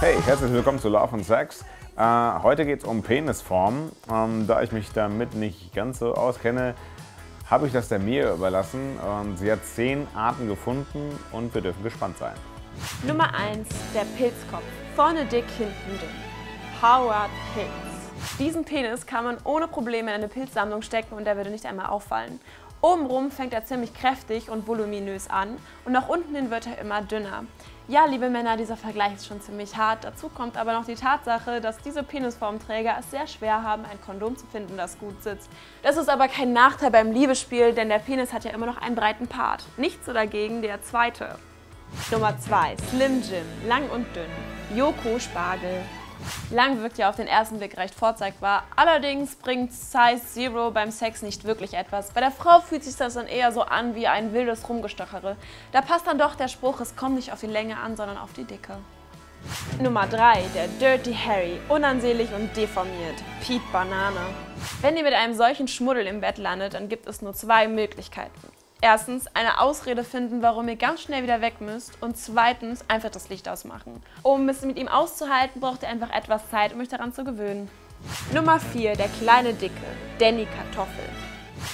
Hey, herzlich willkommen zu Love and Sex. Äh, heute geht es um Penisformen. Ähm, da ich mich damit nicht ganz so auskenne, habe ich das der Mia überlassen. Und sie hat zehn Arten gefunden und wir dürfen gespannt sein. Nummer 1, der Pilzkopf. Vorne dick, hinten dünn. Howard Pilz. Diesen Penis kann man ohne Probleme in eine Pilzsammlung stecken und der würde nicht einmal auffallen. Obenrum fängt er ziemlich kräftig und voluminös an und nach unten hin wird er immer dünner. Ja, liebe Männer, dieser Vergleich ist schon ziemlich hart. Dazu kommt aber noch die Tatsache, dass diese Penisformträger es sehr schwer haben, ein Kondom zu finden, das gut sitzt. Das ist aber kein Nachteil beim Liebesspiel, denn der Penis hat ja immer noch einen breiten Part. Nichts dagegen der zweite. Nummer 2. Slim Jim. Lang und dünn. Joko Spargel. Lang wirkt ja auf den ersten Blick recht vorzeigbar. Allerdings bringt Size Zero beim Sex nicht wirklich etwas. Bei der Frau fühlt sich das dann eher so an wie ein wildes Rumgestochere. Da passt dann doch der Spruch, es kommt nicht auf die Länge an, sondern auf die Dicke. Nummer 3, der Dirty Harry, unansehlich und deformiert. Pete Banane. Wenn ihr mit einem solchen Schmuddel im Bett landet, dann gibt es nur zwei Möglichkeiten. Erstens, eine Ausrede finden, warum ihr ganz schnell wieder weg müsst. Und zweitens, einfach das Licht ausmachen. Um es mit ihm auszuhalten, braucht ihr einfach etwas Zeit, um euch daran zu gewöhnen. Nummer 4, der kleine Dicke, Danny Kartoffel.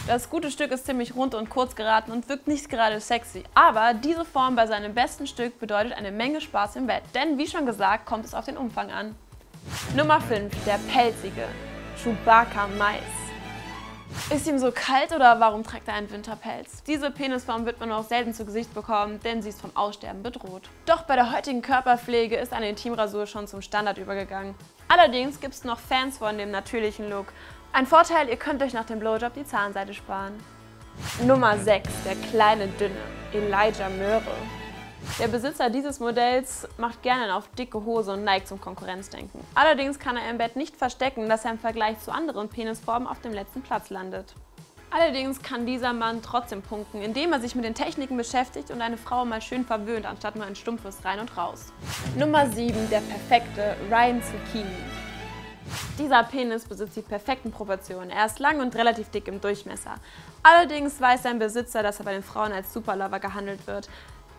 Das gute Stück ist ziemlich rund und kurz geraten und wirkt nicht gerade sexy. Aber diese Form bei seinem besten Stück bedeutet eine Menge Spaß im Bett. Denn wie schon gesagt, kommt es auf den Umfang an. Nummer 5, der pelzige, Chewbacca Mais. Ist ihm so kalt oder warum trägt er einen Winterpelz? Diese Penisform wird man nur auch selten zu Gesicht bekommen, denn sie ist vom Aussterben bedroht. Doch bei der heutigen Körperpflege ist eine Intimrasur schon zum Standard übergegangen. Allerdings gibt es noch Fans von dem natürlichen Look. Ein Vorteil, ihr könnt euch nach dem Blowjob die Zahnseite sparen. Nummer 6, der kleine Dünne, Elijah Möhre. Der Besitzer dieses Modells macht gerne auf dicke Hose und neigt zum Konkurrenzdenken. Allerdings kann er im Bett nicht verstecken, dass er im Vergleich zu anderen Penisformen auf dem letzten Platz landet. Allerdings kann dieser Mann trotzdem punkten, indem er sich mit den Techniken beschäftigt und eine Frau mal schön verwöhnt, anstatt nur ein stumpfes rein und raus. Nummer 7, der perfekte Ryan Zucchini. Dieser Penis besitzt die perfekten Proportionen. Er ist lang und relativ dick im Durchmesser. Allerdings weiß sein Besitzer, dass er bei den Frauen als Superlover gehandelt wird.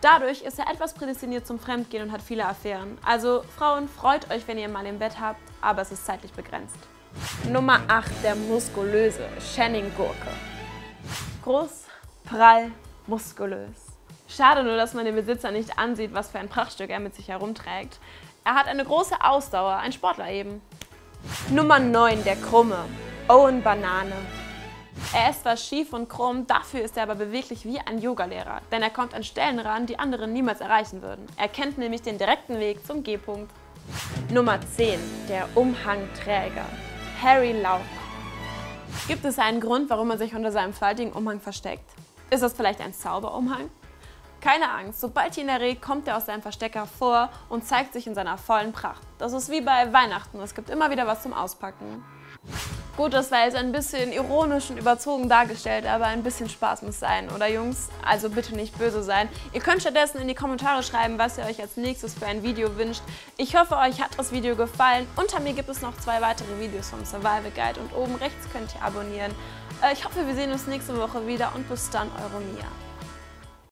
Dadurch ist er etwas prädestiniert zum Fremdgehen und hat viele Affären. Also Frauen, freut euch, wenn ihr mal im Bett habt, aber es ist zeitlich begrenzt. Nummer 8, der muskulöse Channing Gurke. Groß, prall, muskulös. Schade nur, dass man den Besitzer nicht ansieht, was für ein Prachtstück er mit sich herumträgt. Er hat eine große Ausdauer, ein Sportler eben. Nummer 9, der Krumme. Owen Banane. Er ist zwar schief und krumm, dafür ist er aber beweglich wie ein Yogalehrer, denn er kommt an Stellen ran, die andere niemals erreichen würden. Er kennt nämlich den direkten Weg zum G-Punkt. Nummer 10, der Umhangträger. Harry Lauch. Gibt es einen Grund, warum er sich unter seinem faltigen Umhang versteckt? Ist das vielleicht ein Zauberumhang? Keine Angst, sobald ihn erregt, kommt er aus seinem Versteck hervor und zeigt sich in seiner vollen Pracht. Das ist wie bei Weihnachten, es gibt immer wieder was zum Auspacken. Gut, das war jetzt ein bisschen ironisch und überzogen dargestellt, aber ein bisschen Spaß muss sein, oder Jungs? Also bitte nicht böse sein. Ihr könnt stattdessen in die Kommentare schreiben, was ihr euch als nächstes für ein Video wünscht. Ich hoffe, euch hat das Video gefallen. Unter mir gibt es noch zwei weitere Videos vom Survival Guide und oben rechts könnt ihr abonnieren. Äh, Ich hoffe, wir sehen uns nächste Woche wieder und bis dann, eure Mia.